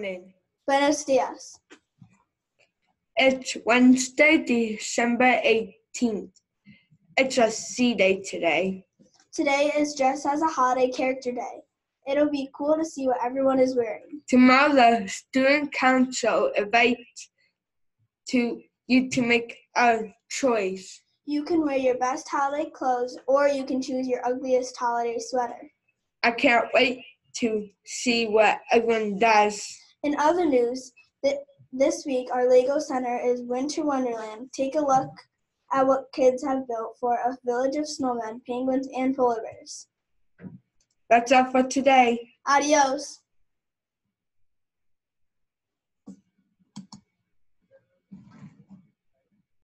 morning. Buenos dias. It's Wednesday, December 18th. It's a C day today. Today is dressed as a holiday character day. It'll be cool to see what everyone is wearing. Tomorrow, the student council invites to you to make a choice. You can wear your best holiday clothes or you can choose your ugliest holiday sweater. I can't wait to see what everyone does. In other news, th- this week our Lego Center is Winter Wonderland. Take a look at what kids have built for a village of snowmen, penguins, and polar bears. That's all for today. Adios.